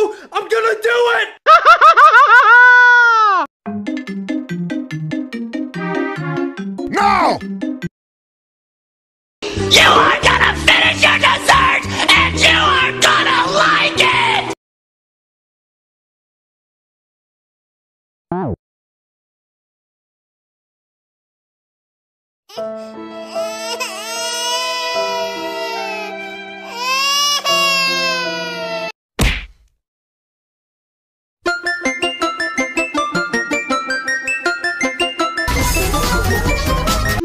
do! I'm gonna do it! No! You are gonna finish your dessert and you are gonna like it!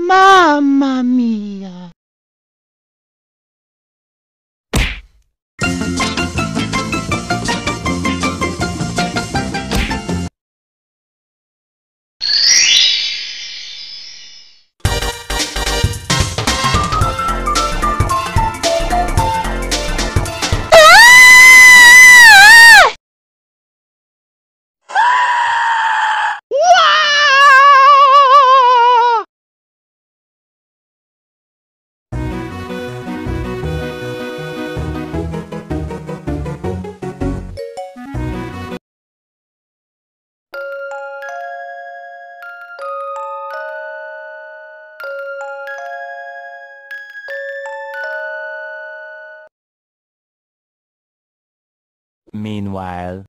Mamma Meanwhile.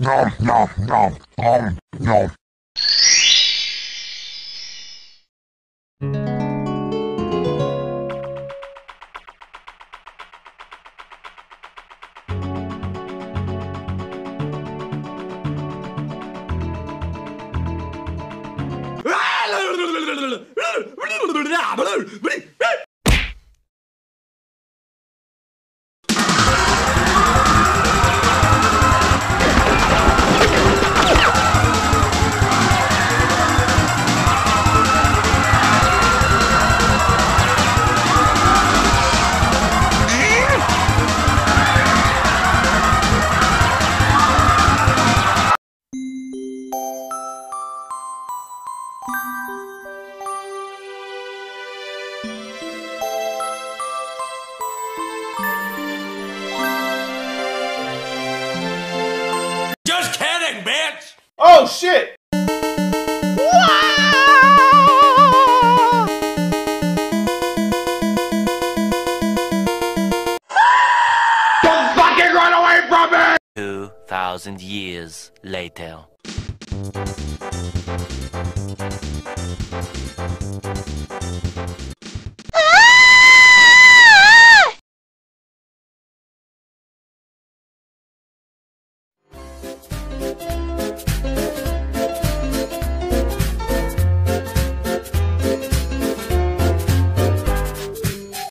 No, no, no, no, no. Just Oh shit! Don't fucking run away from me! Two thousand years later.